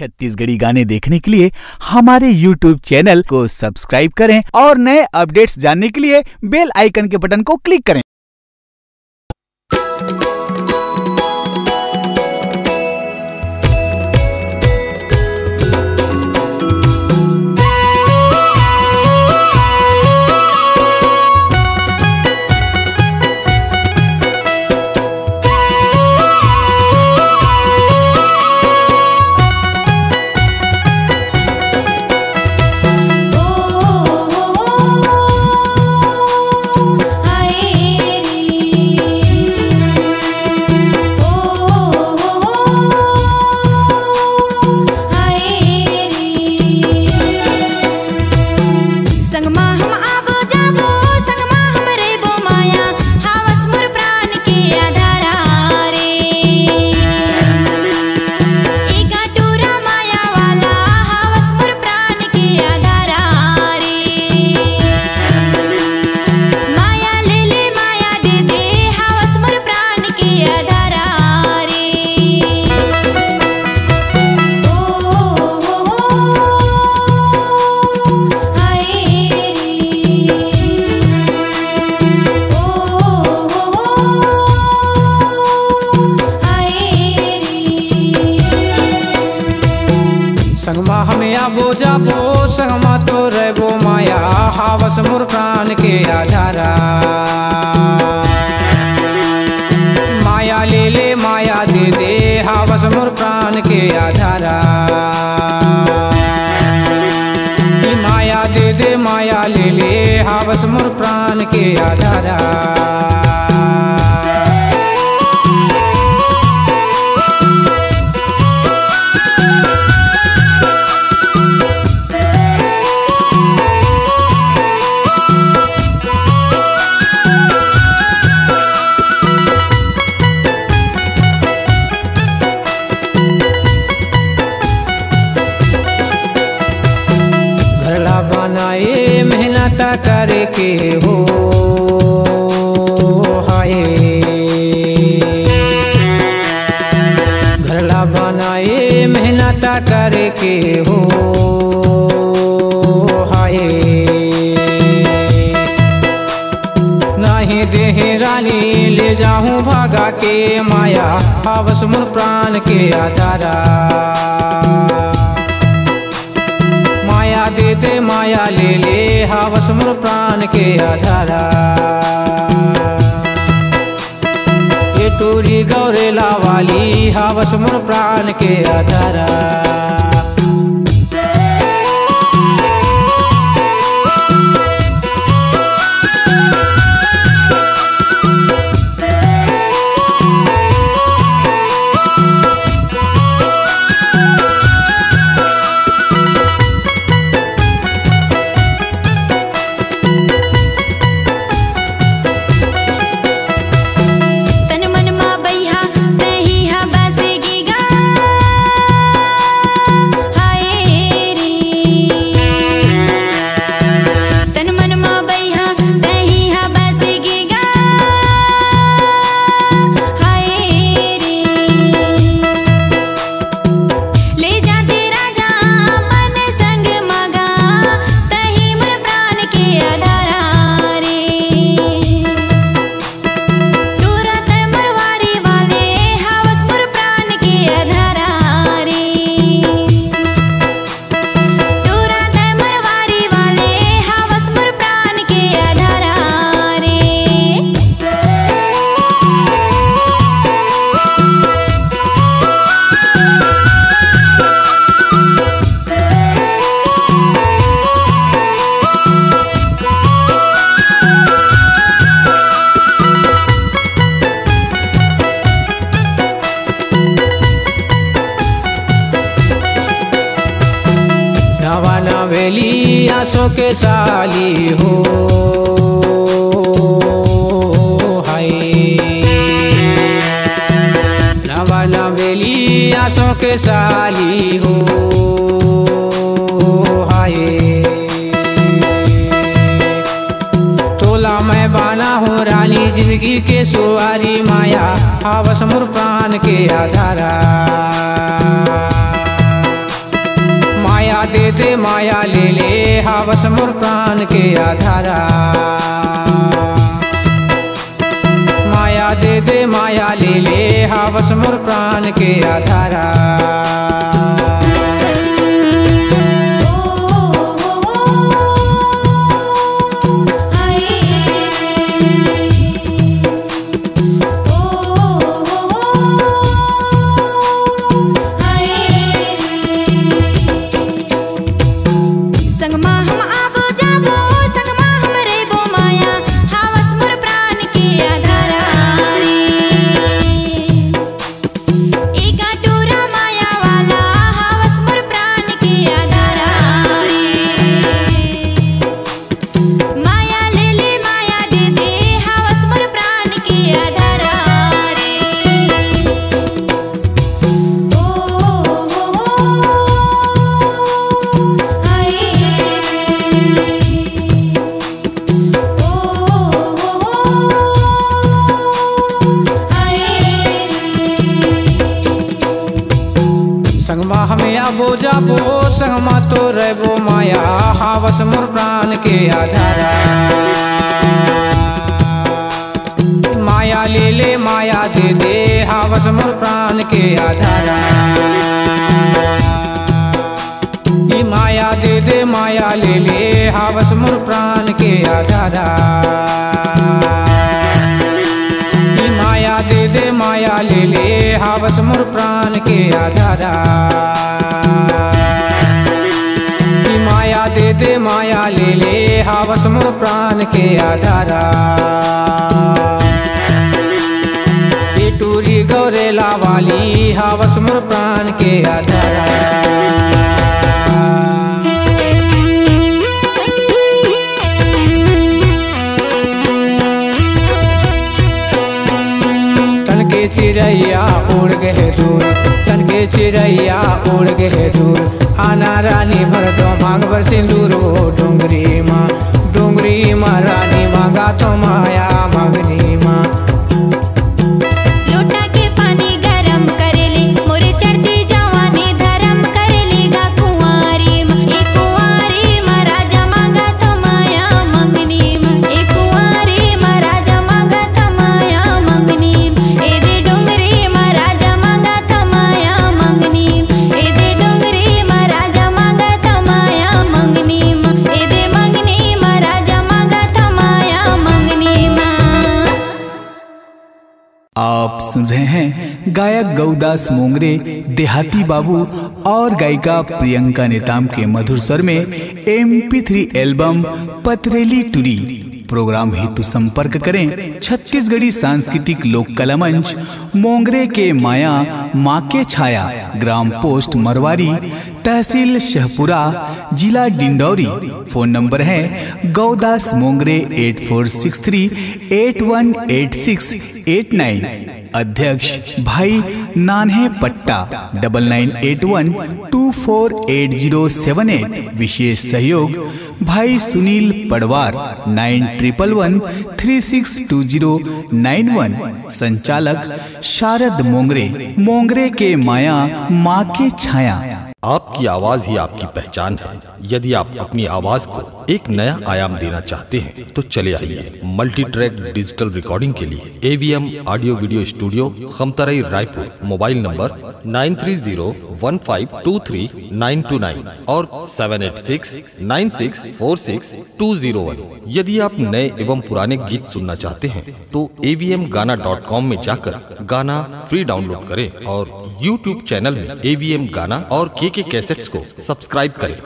छत्तीसगढ़ी गाने देखने के लिए हमारे YouTube चैनल को सब्सक्राइब करें और नए अपडेट्स जानने के लिए बेल आइकन के बटन को क्लिक करें। हमें आबो जाबो संगमा तो रहबो माया, हावस मुर प्राण के आधारा। माया ले ले, माया दे दे, हावस मुर प्राण के आधारा। माया दे दे, माया ले ले, हावस मुर प्राण के आधारा। मेहनत करके हो हाय। घरला बनाए मेहनत करके हो हाय। नहीं देह रानी ले जाऊँ भागा के माया, हवस मुर प्राण के आधारा दे दे माया, ले ले हवस मोर प्राण के आधारा। ये टूरी गौरेला वाली हवस मोर प्राण के आधारा। साली हो हाय। नवा के साली हो हाय। तोला मैं बाना हूँ रानी ज़िंदगी के सुआरी माया, आवस मुर प्राण के आधारा। माया दे दे माया, ले ले हावस मोर प्राण के आधारा। माया दे दे माया, ले ले हावस मोर प्राण के आधारा। प्राण के आधारा माया ले ले, माया दे दे, हावस मोर प्राण के आधारा माया दे दे, माया ले ले, हावस मोर प्राण के आधारा माया दे दे, माया ले ले, हावस मोर प्राण के आधारा माया ले ले, हावस मोर प्राण के आधारा टूरी गौरेला वाली हावस मोर प्राण के आधारा चिड़ैया उड़ गए दूर तन चिड़ैया उड़ गए दूर। आना रानी भर दो मांग भर सिंदूर सुन रहे हैं गायक गौदास मोंगरे, देहाती बाबू और गायिका प्रियंका नेताम के मधुर स्वर में एम थ्री एल्बम पतरेली टुरी। प्रोग्राम हेतु संपर्क करें छत्तीसगढ़ी सांस्कृतिक लोक कला मंच, मोंगरे के माया, माँ के छाया, ग्राम पोस्ट मरवारी, तहसील शहपुरा, जिला डिंडौरी। फ़ोन नंबर है Goudas Mongre eight four six three eight one eight six eight nine. अध्यक्ष भाई Nanhe Patta double nine eight one two four eight zero seven eight विशेष सहयोग भाई Sunil Padwar nine triple one three six two zero nine one संचालक शारद मोंगरे मोंगरे के माया, माँ के छाया। आपकी आवाज़ ही आपकी पहचान है। यदि आप अपनी आवाज़ को एक नया आयाम देना चाहते हैं तो चले आइए मल्टी ट्रैक डिजिटल रिकॉर्डिंग के लिए AVM audio video studio Khamtarai Raipur, mobile number nine three zero one five two three nine two nine और seven eight six nine six four six two zero one. यदि आप नए एवं पुराने गीत सुनना चाहते हैं तो एवीएम गाना डॉट कॉम में जाकर गाना फ्री डाउनलोड करें और यूट्यूब चैनल में एवीएम गाना और के के कैसेट्स को सब्सक्राइब करें।